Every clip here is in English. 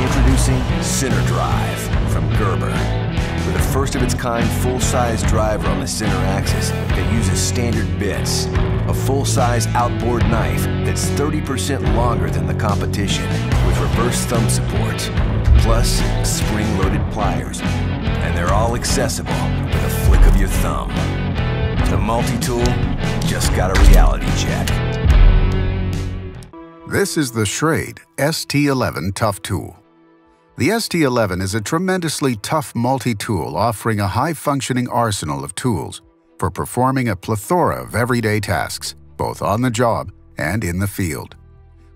Introducing Center Drive from Gerber. With a first of its kind full size driver on the center axis that uses standard bits. A full size outboard knife that's 30% longer than the competition with reverse thumb support. Plus, spring loaded pliers. And they're all accessible with a flick of your thumb. The multi tool just got a reality check. This is the Schrade ST11 Tough Tool. The ST11 is a tremendously tough multi-tool offering a high-functioning arsenal of tools for performing a plethora of everyday tasks, both on the job and in the field.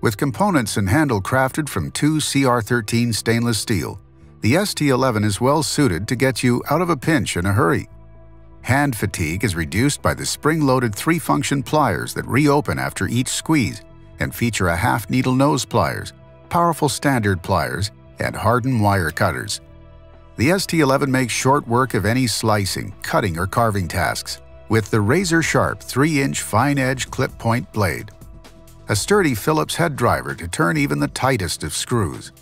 With components and handle crafted from 2 CR13 stainless steel, the ST11 is well suited to get you out of a pinch in a hurry. Hand fatigue is reduced by the spring-loaded three-function pliers that reopen after each squeeze and feature a half-needle nose pliers, powerful standard pliers, and hardened wire cutters. The ST11 makes short work of any slicing, cutting, or carving tasks with the razor-sharp 3-inch fine-edge clip-point blade. A sturdy Phillips head driver to turn even the tightest of screws.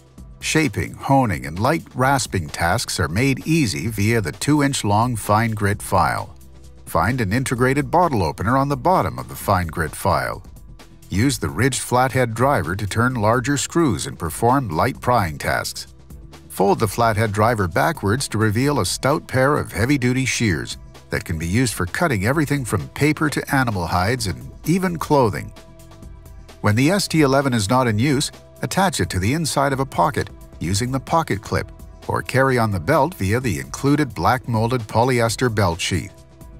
Shaping, honing, and light rasping tasks are made easy via the 2-inch long fine grit file. Find an integrated bottle opener on the bottom of the fine grit file. Use the ridged flathead driver to turn larger screws and perform light prying tasks. Fold the flathead driver backwards to reveal a stout pair of heavy-duty shears that can be used for cutting everything from paper to animal hides and even clothing. When the ST11 is not in use, attach it to the inside of a pocket using the pocket clip or carry on the belt via the included black molded polyester belt sheath.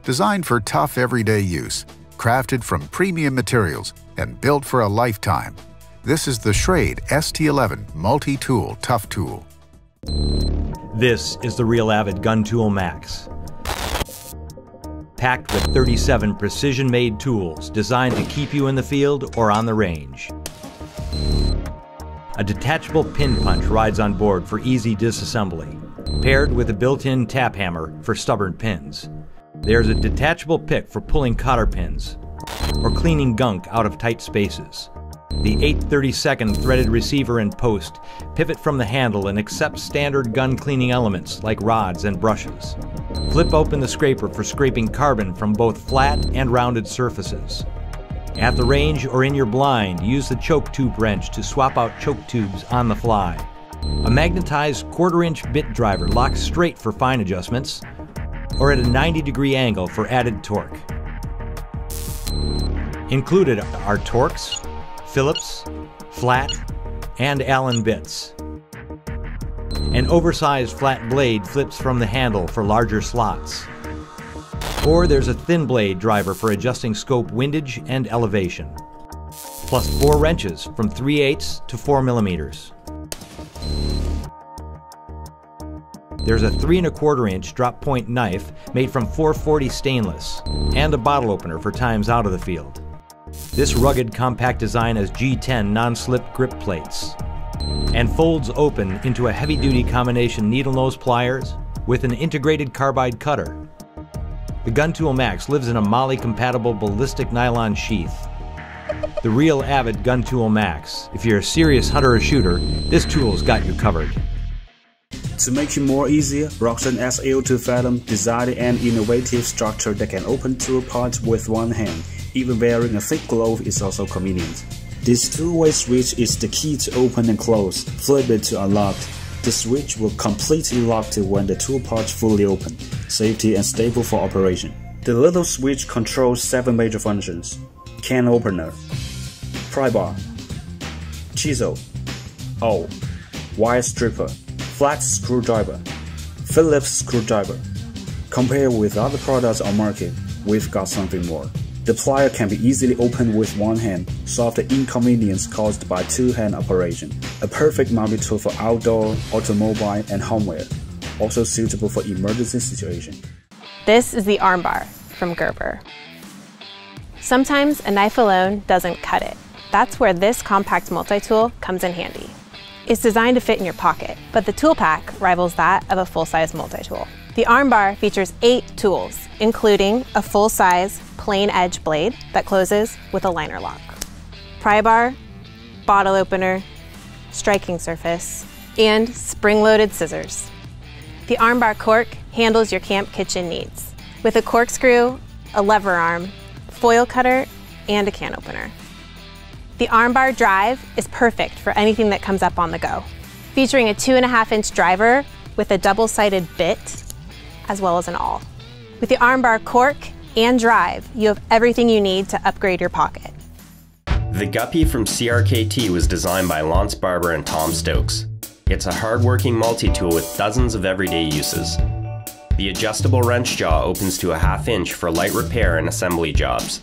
Designed for tough everyday use, crafted from premium materials and built for a lifetime. This is the Schrade ST11 Multi-Tool Tough Tool. This is the Real Avid Gun Tool Max. Packed with 37 precision-made tools designed to keep you in the field or on the range. A detachable pin punch rides on board for easy disassembly, paired with a built-in tap hammer for stubborn pins. There's a detachable pick for pulling cotter pins or cleaning gunk out of tight spaces. The 832nd threaded receiver and post pivot from the handle and accept standard gun cleaning elements like rods and brushes. Flip open the scraper for scraping carbon from both flat and rounded surfaces. At the range or in your blind, use the choke tube wrench to swap out choke tubes on the fly. A magnetized quarter inch bit driver locks straight for fine adjustments, or at a 90 degree angle for added torque. Included are Torx, Phillips, flat, and Allen bits. An oversized flat blade flips from the handle for larger slots. Or there's a thin blade driver for adjusting scope windage and elevation. Plus four wrenches from 3 8 to 4 millimeters. There's a 3 and a quarter inch drop point knife made from 440 stainless and a bottle opener for times out of the field. This rugged compact design has G10 non-slip grip plates and folds open into a heavy-duty combination needle nose pliers with an integrated carbide cutter. The Gun Tool Max lives in a MOLLE-compatible ballistic nylon sheath. The real Avid Gun Tool Max. If you're a serious hunter or shooter, this tool's got you covered. To make it more easier, ROXON SL2 Phantom designed an innovative structure that can open two parts with one hand. Even wearing a thick glove is also convenient. This two-way switch is the key to open and close. Flip it to unlock. The switch will completely lock it when the two parts fully open. Safety and stable for operation. The little switch controls 7 major functions. Can opener, pry bar, chisel, O, wire stripper, flat screwdriver, Phillips screwdriver. Compared with other products on market, we've got something more. The plier can be easily opened with one hand, solve the inconvenience caused by two-hand operation. A perfect multi-tool for outdoor, automobile, and homeware. Also suitable for emergency situation. This is the armbar from Gerber. Sometimes a knife alone doesn't cut it. That's where this compact multi-tool comes in handy. It's designed to fit in your pocket, but the tool pack rivals that of a full-size multi-tool. The armbar features eight tools, including a full-size plain edge blade that closes with a liner lock. Pry bar, bottle opener, striking surface, and spring-loaded scissors. The armbar cork handles your camp kitchen needs with a corkscrew, a lever arm, foil cutter, and a can opener. The armbar drive is perfect for anything that comes up on the go, featuring a two and a half inch driver with a double-sided bit, as well as an awl. With the armbar cork and drive, you have everything you need to upgrade your pocket. The Guppie from CRKT was designed by Lance Barber and Tom Stokes. It's a hard-working multi-tool with dozens of everyday uses. The adjustable wrench jaw opens to a half inch for light repair and assembly jobs.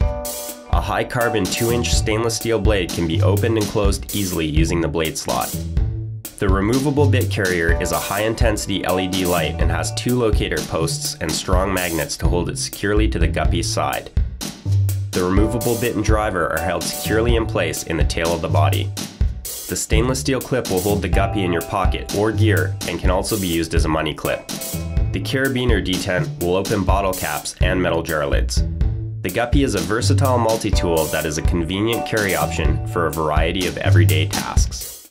A high carbon 2 inch stainless steel blade can be opened and closed easily using the blade slot. The removable bit carrier is a high intensity LED light and has two locator posts and strong magnets to hold it securely to the Guppie's side. The removable bit and driver are held securely in place in the tail of the body. The stainless steel clip will hold the guppie in your pocket or gear and can also be used as a money clip. The carabiner detent will open bottle caps and metal jar lids. The Guppie is a versatile multi-tool that is a convenient carry option for a variety of everyday tasks.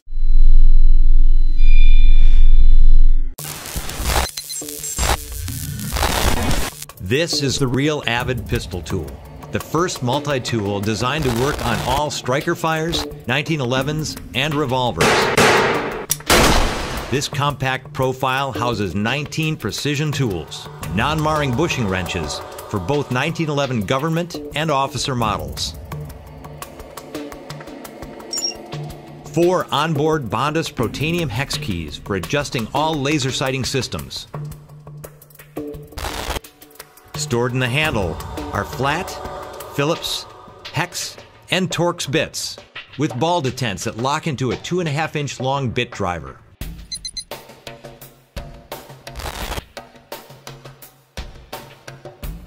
This is the real Avid pistol tool the first multi-tool designed to work on all striker fires, 1911s, and revolvers. This compact profile houses 19 precision tools, non-marring bushing wrenches for both 1911 government and officer models. Four onboard Bondhus Protanium hex keys for adjusting all laser sighting systems. Stored in the handle are flat Phillips, Hex, and Torx bits with ball detents that lock into a 2.5 inch long bit driver.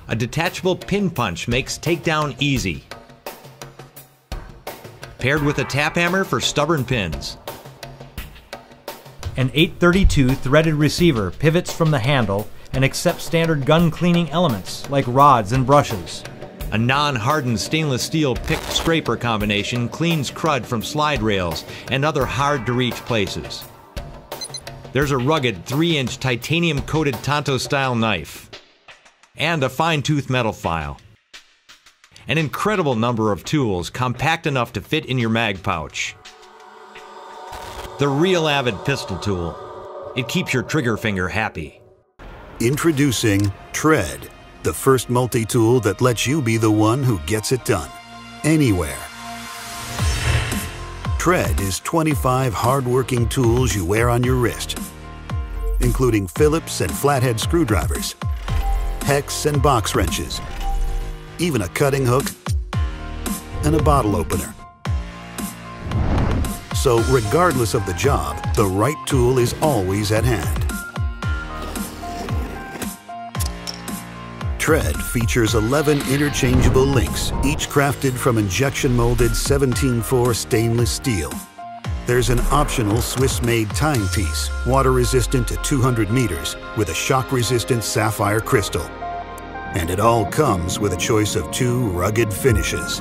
A detachable pin punch makes takedown easy. Paired with a tap hammer for stubborn pins. An 832 threaded receiver pivots from the handle and accepts standard gun cleaning elements like rods and brushes. A non-hardened stainless steel pick scraper combination cleans crud from slide rails and other hard-to-reach places. There's a rugged 3-inch titanium-coated Tanto-style knife. And a fine-tooth metal file. An incredible number of tools compact enough to fit in your mag pouch. The real Avid pistol tool. It keeps your trigger finger happy. Introducing Tread the first multi-tool that lets you be the one who gets it done, anywhere. Tread is 25 hard-working tools you wear on your wrist, including Phillips and flathead screwdrivers, hex and box wrenches, even a cutting hook, and a bottle opener. So regardless of the job, the right tool is always at hand. Tread features 11 interchangeable links, each crafted from injection-molded 17-4 stainless steel. There's an optional Swiss-made timepiece, water-resistant to 200 meters, with a shock-resistant sapphire crystal. And it all comes with a choice of two rugged finishes.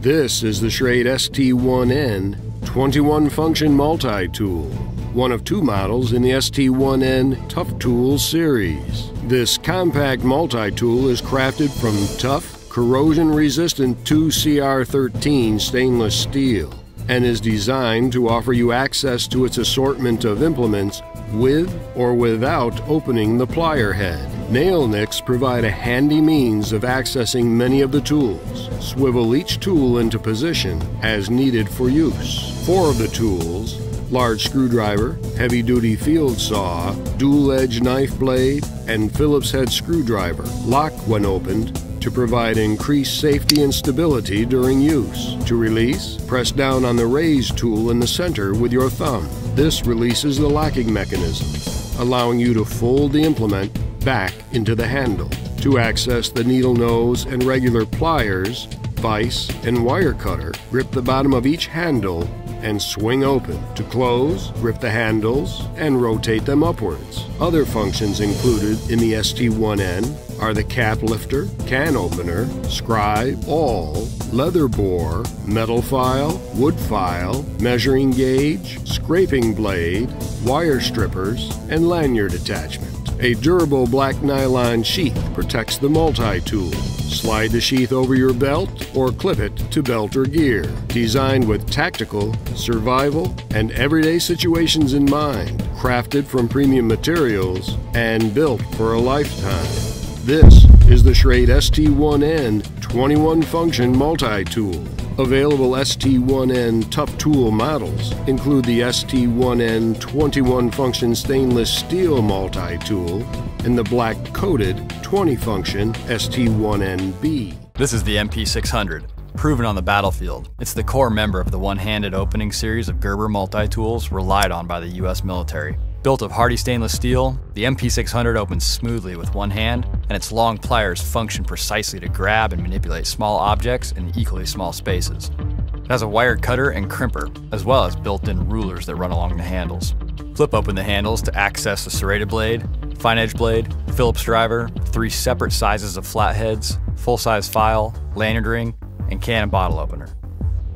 This is the Schrade ST1N 21-function multi-tool one of two models in the ST1N Tough Tools series. This compact multi-tool is crafted from tough, corrosion-resistant 2CR13 stainless steel and is designed to offer you access to its assortment of implements with or without opening the plier head. Nail nicks provide a handy means of accessing many of the tools. Swivel each tool into position as needed for use. Four of the tools large screwdriver, heavy duty field saw, dual edge knife blade, and Phillips head screwdriver lock when opened to provide increased safety and stability during use. To release, press down on the raise tool in the center with your thumb. This releases the locking mechanism, allowing you to fold the implement back into the handle. To access the needle nose and regular pliers, vise, and wire cutter, grip the bottom of each handle and swing open. To close, grip the handles and rotate them upwards. Other functions included in the ST1N are the cap lifter, can opener, scribe, awl, leather bore, metal file, wood file, measuring gauge, scraping blade, wire strippers, and lanyard attachment. A durable black nylon sheath protects the multi-tool. Slide the sheath over your belt or clip it to belt or gear. Designed with tactical, survival, and everyday situations in mind. Crafted from premium materials and built for a lifetime. This is the Schrade ST1N 21 function multi tool. Available ST1N Tough Tool models include the ST1N 21 function stainless steel multi tool and the black coated 20 function ST1NB. This is the MP600, proven on the battlefield. It's the core member of the one handed opening series of Gerber multi tools relied on by the U.S. military. Built of hardy stainless steel, the MP600 opens smoothly with one hand, and its long pliers function precisely to grab and manipulate small objects in equally small spaces. It has a wired cutter and crimper, as well as built-in rulers that run along the handles. Flip open the handles to access the serrated blade, fine edge blade, Phillips driver, three separate sizes of flatheads, full-size file, lanyard ring, and can and bottle opener.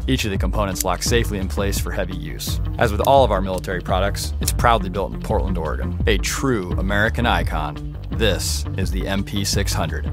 Each of the components locks safely in place for heavy use. As with all of our military products, it's proudly built in Portland, Oregon. A true American icon. This is the MP600.